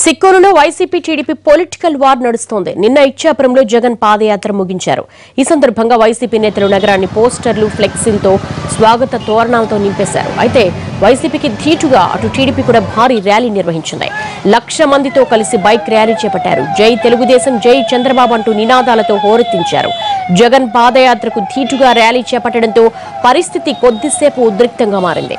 సిక్కూరులో YCP TDP political war నడుస్తోంది. నిన్న ఇచ్చాపురంలో జగన్ పాదయాత్ర ముగించారు. ఈ సందర్భంగా వైసీపీ నేతలు నగరాన్ని పోస్టర్లు ఫ్లెక్సీలతో స్వాగత తోరణాలతో నింపేశారు. అయితే వైసీపీకి ధీటుగా అటు టీడీపీ కూడా భారీ ర్యాలీ నిర్వహించింది. లక్ష మందితో కలిసి బైక్ ర్యాలీ చేపట్టారు. జై తెలుగుదేశం జై చంద్రబాబు అంటూ నినాదాలతో హోరెత్తించారు. జగన్ పాదయాత్రకు ధీటుగా ర్యాలీ చేపట్టడంతో పరిస్థితి కొద్దిసేపు ఉద్రిక్తంగా మారింది.